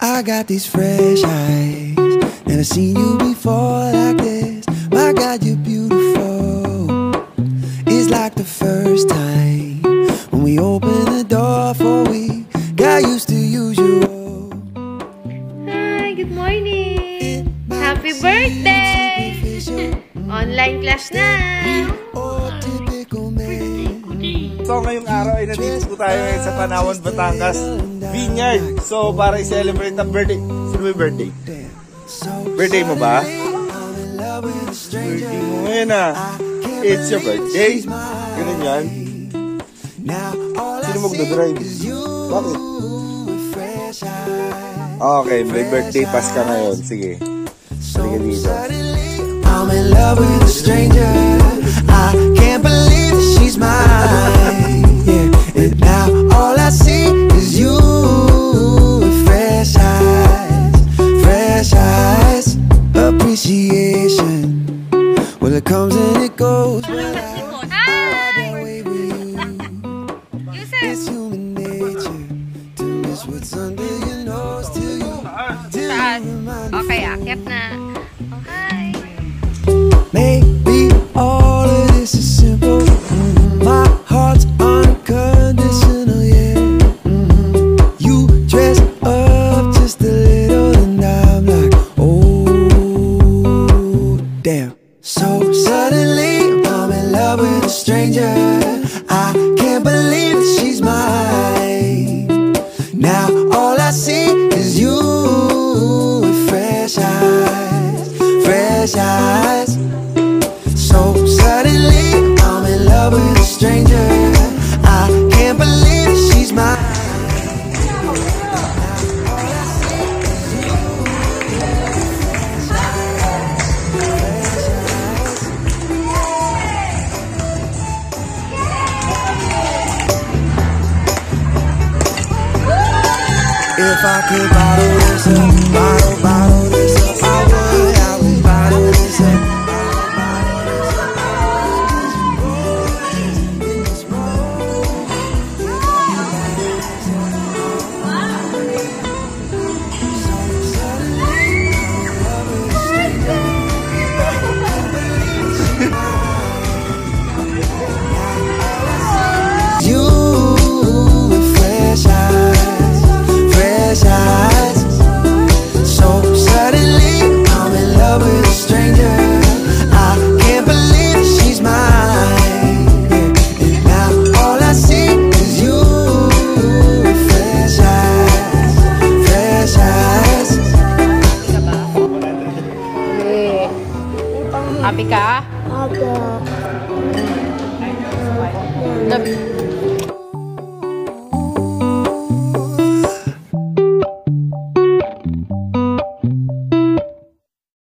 I got these fresh eyes. Never seen you before like this. My God, you're beautiful. It's like the first time when we opened the door for we got used to usual. Hi, good morning! Happy birthday! Online class na! So ngayong araw ay nandito po tayo ngayon sa Panawan, Batangas Vineyard. So para i-celebrate ang birthday. Sino may birthday? Birthday mo ba? Birthday mo ngayon ah. It's your birthday. Ganun yan. Sino magdadrive? Bakit? Okay, may birthday pass ka ngayon. Sige. Halika dito. I'm in love with a stranger. Human nature to miss what's under your nose till you, till you remind. Okay, akyat na. Oh, hi! Maybe all of this is simple. Mhm. My heart's unconditional, yeah. Mhm. You dress up just a little, and I'm like, oh, damn. So suddenly, I'm in love with a stranger. I can't believe that she's mine. Now all I see If I could bottle this up, Happy ka? Aga. Love-